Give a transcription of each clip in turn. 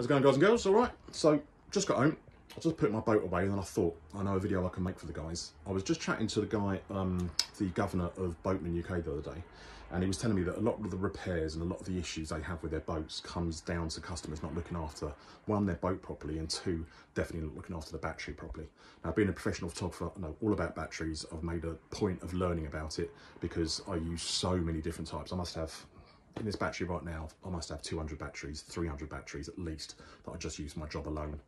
How's it going guys and girls? All right. So just got home. I just put my boat away and then I thought, I know a video I can make for the guys. I was just chatting to the guy, um, the governor of Boatman UK the other day, and he was telling me that a lot of the repairs and a lot of the issues they have with their boats comes down to customers not looking after, one, their boat properly, and two, definitely not looking after the battery properly. Now, being a professional photographer, I know all about batteries. I've made a point of learning about it because I use so many different types. I must have in this battery right now, I must have 200 batteries, 300 batteries at least that I just use for my job alone.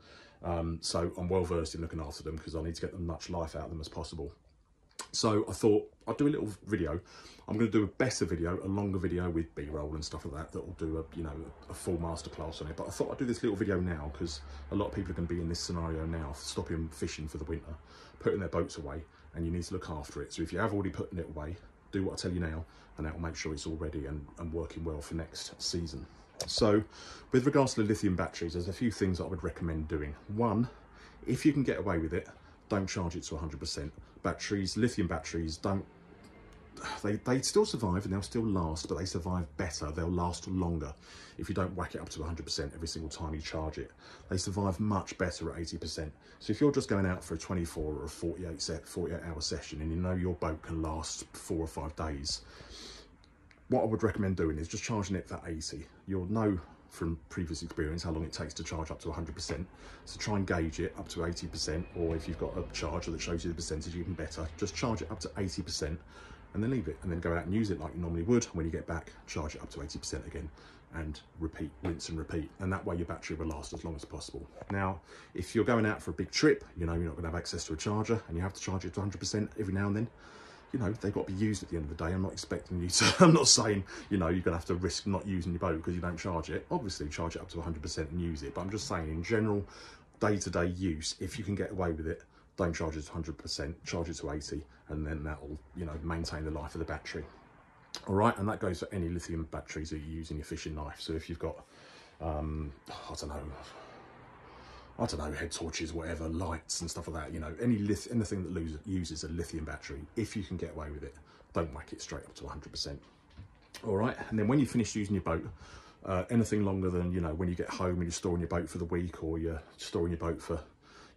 Um, so I'm well versed in looking after them because I need to get as much life out of them as possible. So I thought I'd do a little video. I'm going to do a better video, a longer video with B-roll and stuff like that, that will do a, you know, a full masterclass on it. But I thought I'd do this little video now because a lot of people are going to be in this scenario now, stopping fishing for the winter, putting their boats away, and you need to look after it. So if you have already put it away, do what I tell you now, and that will make sure it's all ready and, and working well for next season. So with regards to the lithium batteries, there's a few things that I would recommend doing. One, if you can get away with it, don't charge it to 100%. Batteries, lithium batteries, don't they, they still survive and they'll still last, but they survive better. They'll last longer if you don't whack it up to 100% every single time you charge it. They survive much better at 80%. So if you're just going out for a 24 or a 48 set, 48 hour session and you know your boat can last four or five days, what I would recommend doing is just charging it for 80. You'll know from previous experience how long it takes to charge up to 100%. So try and gauge it up to 80%, or if you've got a charger that shows you the percentage, even better, just charge it up to 80% and then leave it and then go out and use it like you normally would. When you get back, charge it up to 80% again and repeat, rinse and repeat. And that way your battery will last as long as possible. Now, if you're going out for a big trip, you know, you're not gonna have access to a charger and you have to charge it to 100% every now and then, you know, they've got to be used at the end of the day. I'm not expecting you to, I'm not saying, you know, you're going to have to risk not using your boat because you don't charge it. Obviously, charge it up to 100% and use it. But I'm just saying, in general, day-to-day -day use, if you can get away with it, don't charge it to 100%, charge it to 80, and then that will, you know, maintain the life of the battery. All right, and that goes for any lithium batteries that you use in your fishing knife. So if you've got, um, I don't know, I don't know, head torches, whatever, lights and stuff like that, you know, any lith anything that lose, uses a lithium battery, if you can get away with it, don't whack it straight up to 100%. All right, and then when you finish using your boat, uh, anything longer than, you know, when you get home and you're storing your boat for the week or you're storing your boat for,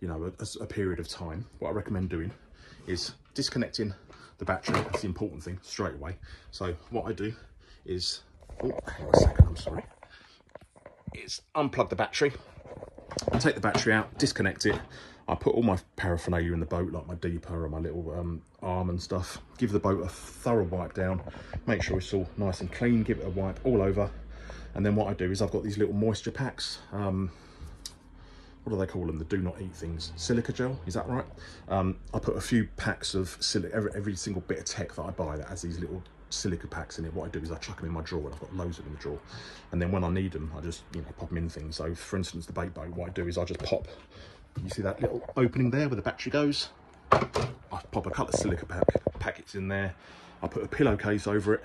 you know, a, a period of time, what I recommend doing is disconnecting the battery, that's the important thing, straight away. So what I do is, oh, hang on a second, I'm sorry, is unplug the battery, I take the battery out, disconnect it. I put all my paraphernalia in the boat, like my deeper and my little um, arm and stuff. Give the boat a thorough wipe down. Make sure it's all nice and clean. Give it a wipe all over. And then what I do is I've got these little moisture packs. Um, what do they call them? The do not eat things. Silica gel, is that right? Um, I put a few packs of silica, every, every single bit of tech that I buy that has these little silica packs in it, what I do is I chuck them in my drawer and I've got loads of them in the drawer. And then when I need them, I just, you know, pop them in things. So for instance, the bait boat, what I do is I just pop, you see that little opening there where the battery goes? I pop a couple of silica pack, packets in there. I put a pillowcase over it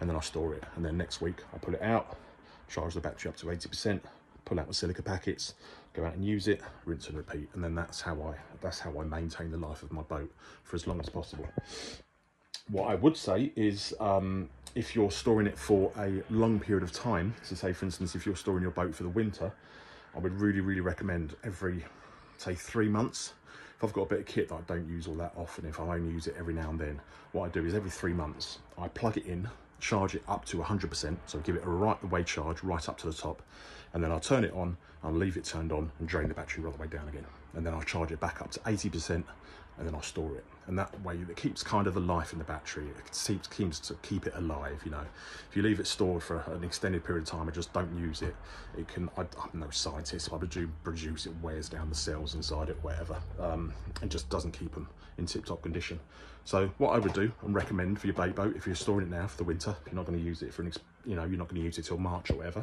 and then I store it. And then next week I pull it out, charge the battery up to 80%, pull out the silica packets, go out and use it, rinse and repeat. And then that's how I, that's how I maintain the life of my boat for as long as possible. What I would say is um, if you're storing it for a long period of time, so say for instance, if you're storing your boat for the winter, I would really, really recommend every, say three months, if I've got a bit of kit that I don't use all that often, if I only use it every now and then, what I do is every three months, I plug it in, charge it up to 100%, so give it a right the way charge right up to the top, and then I'll turn it on, I'll leave it turned on and drain the battery right the way down again. And then I'll charge it back up to 80%, and then I'll store it. And that way it keeps kind of the life in the battery. It keeps, keeps to keep it alive, you know. If you leave it stored for an extended period of time and just don't use it, it can, I, am no scientist, if I do produce, it wears down the cells inside it, whatever, um, and just doesn't keep them in tip-top condition. So what I would do and recommend for your bait boat, if you're storing it now for the winter, you're not going to use it for an, you know, you're not going to use it till March or whatever.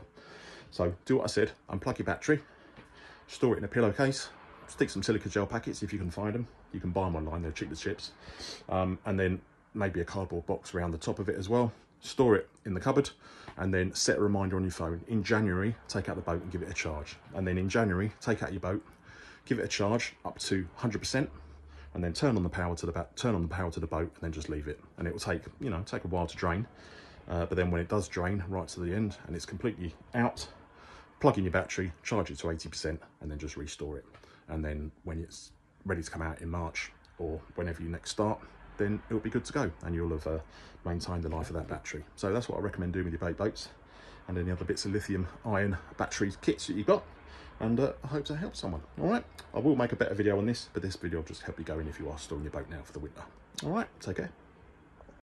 So do what I said, unplug your battery, store it in a pillowcase, stick some silica gel packets if you can find them. You can buy them online, they're cheap as chips. Um, and then maybe a cardboard box around the top of it as well. Store it in the cupboard and then set a reminder on your phone. In January, take out the boat and give it a charge. And then in January, take out your boat, give it a charge up to 100% and then turn on the power to the turn on the power to the boat and then just leave it. And it will take, you know, take a while to drain. Uh, but then when it does drain right to the end and it's completely out, plug in your battery, charge it to 80%, and then just restore it. And then when it's ready to come out in March or whenever you next start, then it'll be good to go and you'll have uh, maintained the life of that battery. So that's what I recommend doing with your bait boats and any other bits of lithium ion battery kits that you've got. And uh, I hope to help someone. All right, I will make a better video on this, but this video will just help you go in if you are storing your boat now for the winter. All right, take care.